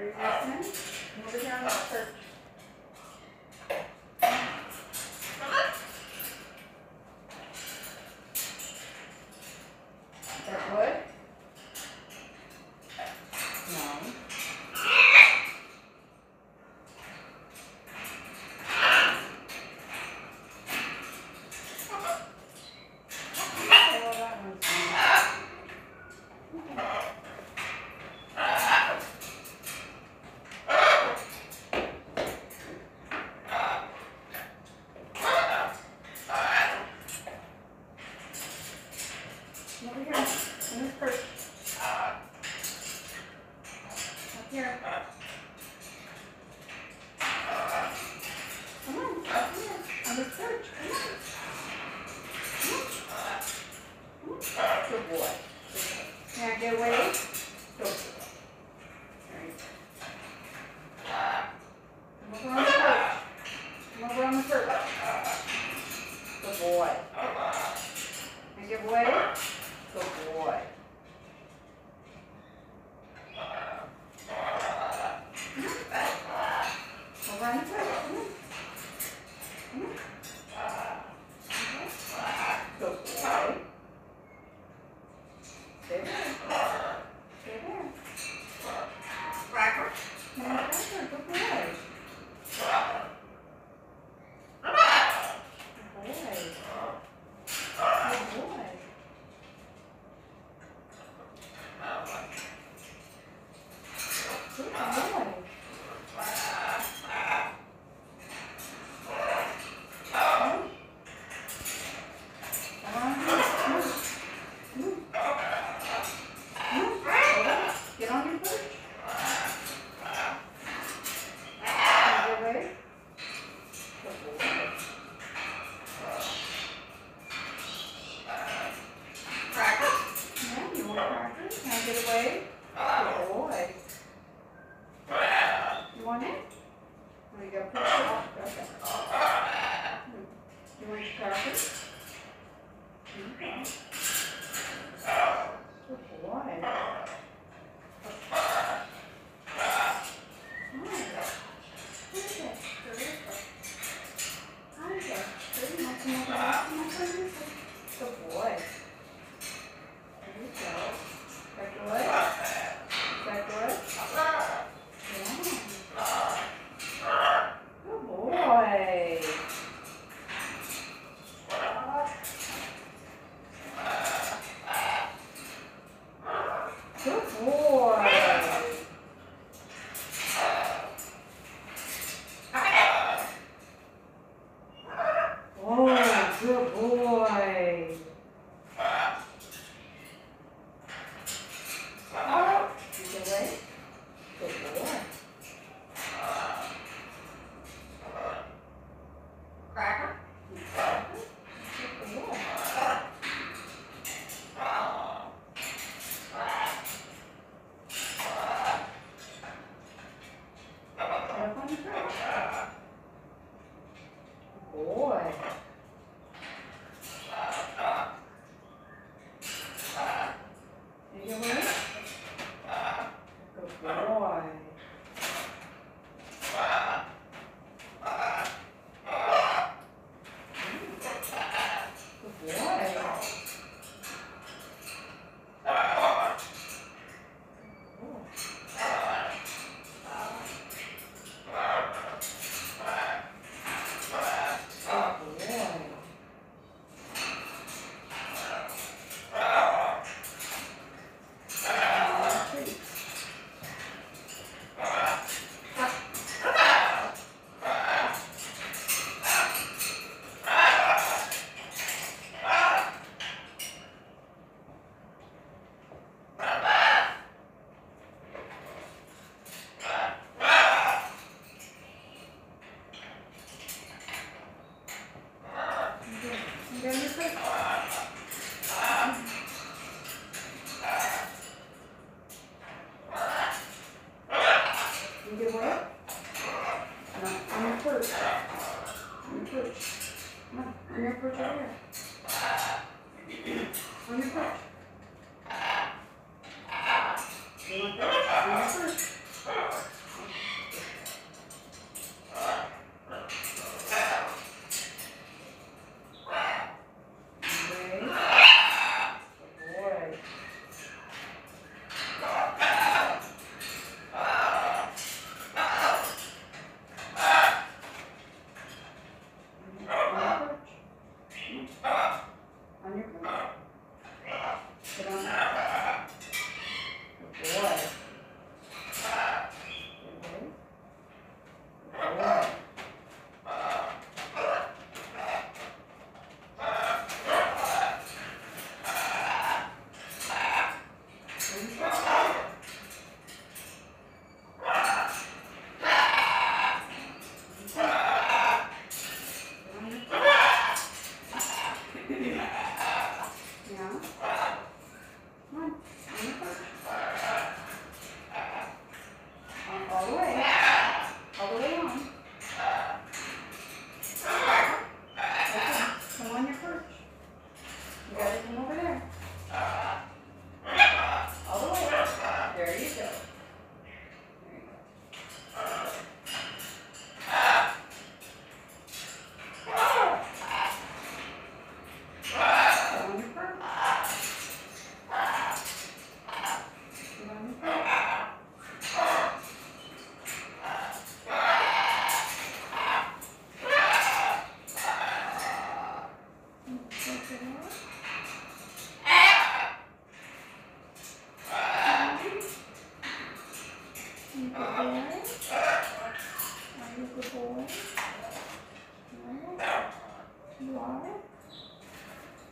Are you listening? Over here on There you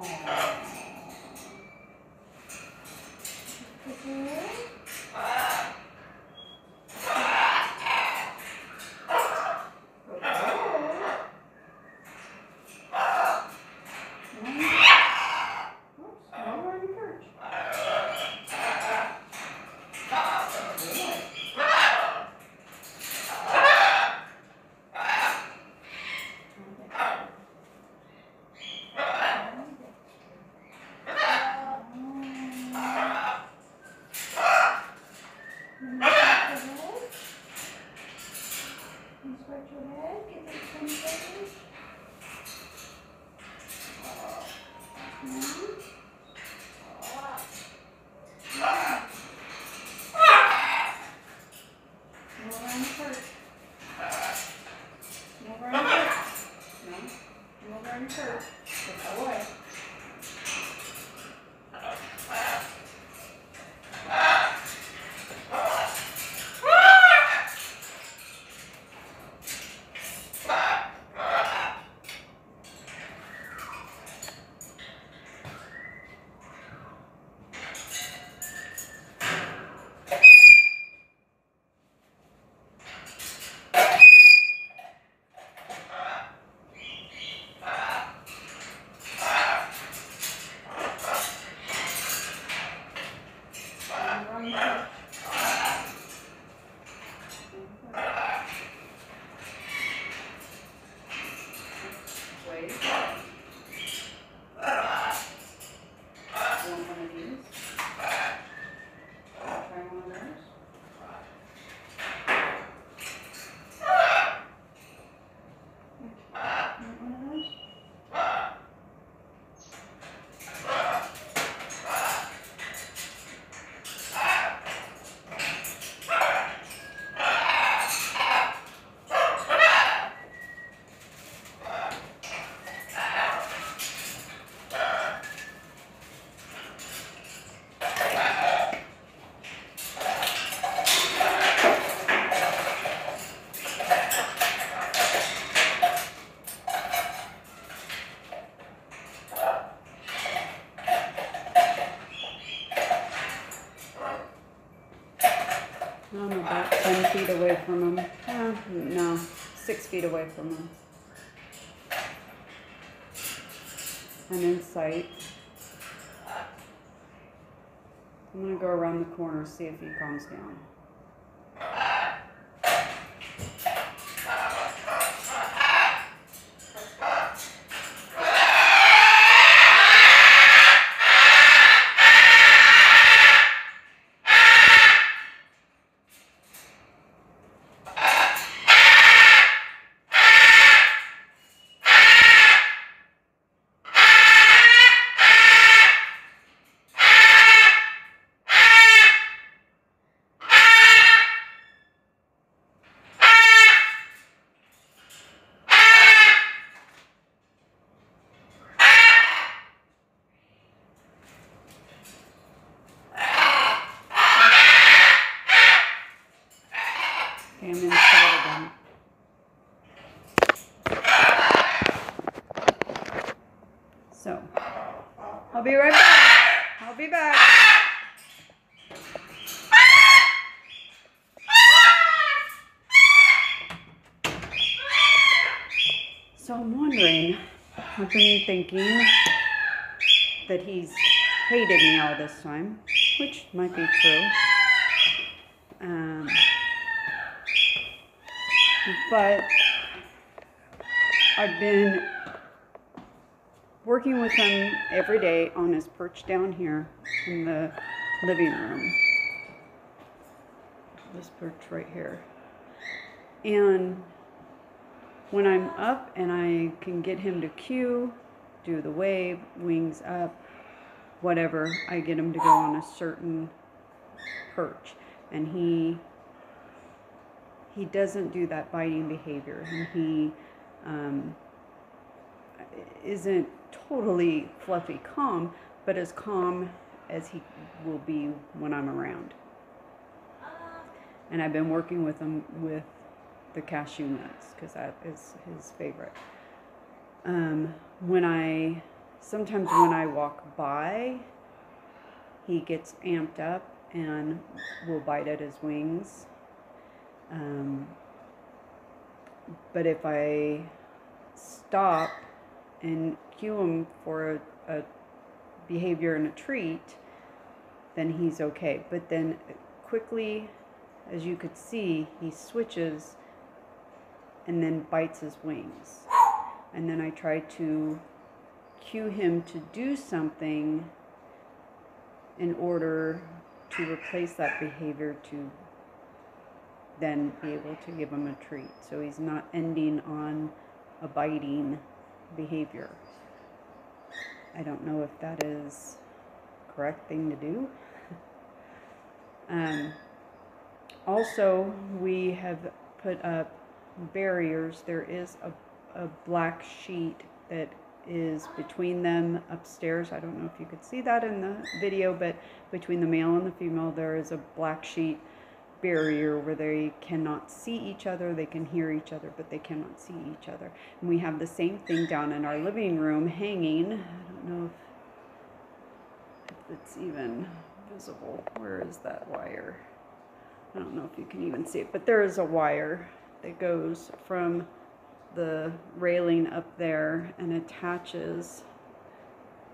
어. 그리고 no around the perch. Good boy. No around the perch. Wait. Want one of these? Try one of those? Want one of those? I'm about ten feet away from him. Uh, no, six feet away from him. I'm. I'm gonna go around the corner, see if he calms down. Okay, I'm inside again. So, I'll be right back. I'll be back. So I'm wondering, I've been thinking that he's hated me all this time, which might be true. Um, but I've been working with him every day on his perch down here in the living room. This perch right here. And when I'm up and I can get him to cue, do the wave, wings up, whatever, I get him to go on a certain perch. And he he doesn't do that biting behavior and he um, isn't totally fluffy calm but as calm as he will be when i'm around and i've been working with him with the cashew nuts because that is his favorite um, when i sometimes when i walk by he gets amped up and will bite at his wings. Um, but if I stop and cue him for a, a behavior and a treat, then he's okay. But then quickly, as you could see, he switches and then bites his wings. And then I try to cue him to do something in order to replace that behavior to then be able to give him a treat. So he's not ending on a biting behavior. I don't know if that is correct thing to do. um, also, we have put up barriers. There is a, a black sheet that is between them upstairs. I don't know if you could see that in the video, but between the male and the female, there is a black sheet barrier where they cannot see each other, they can hear each other, but they cannot see each other. And we have the same thing down in our living room hanging. I don't know if, if it's even visible. Where is that wire? I don't know if you can even see it, but there is a wire that goes from the railing up there and attaches.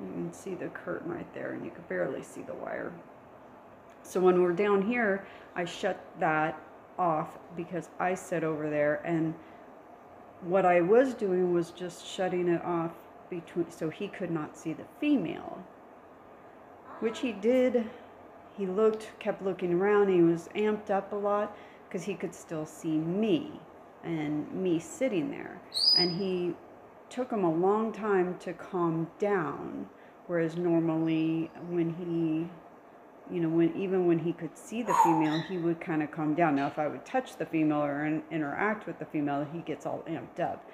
You can see the curtain right there, and you can barely see the wire. So when we're down here, I shut that off because I sit over there and what I was doing was just shutting it off between so he could not see the female. Which he did. He looked, kept looking around. He was amped up a lot because he could still see me and me sitting there. And he took him a long time to calm down. Whereas normally when he you know, when even when he could see the female, he would kind of calm down. Now, if I would touch the female or in, interact with the female, he gets all amped up.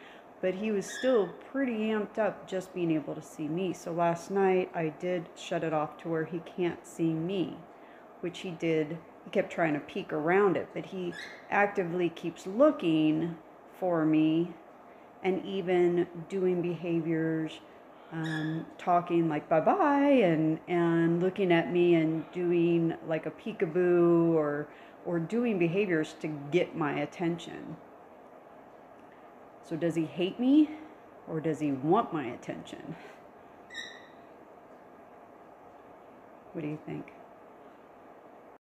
But he was still pretty amped up just being able to see me. So last night I did shut it off to where he can't see me, which he did. He kept trying to peek around it, but he actively keeps looking for me and even doing behaviors um, talking like bye bye and and looking at me and doing like a peekaboo or or doing behaviors to get my attention. So does he hate me or does he want my attention? What do you think?